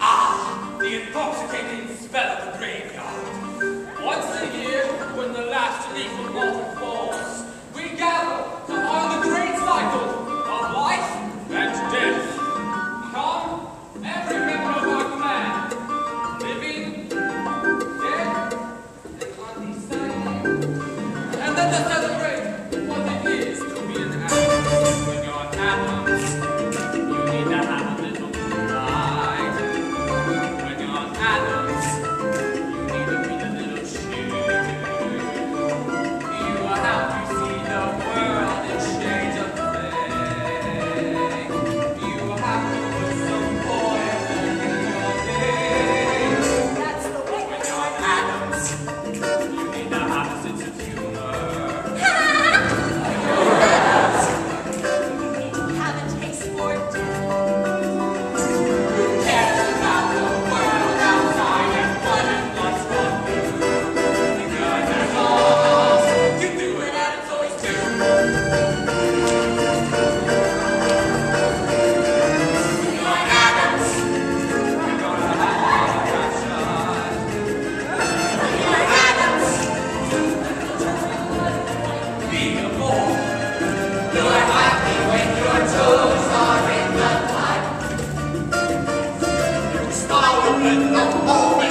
ah, the intoxicating spell of the graveyard. Once a year, when the last leaf of water and no more.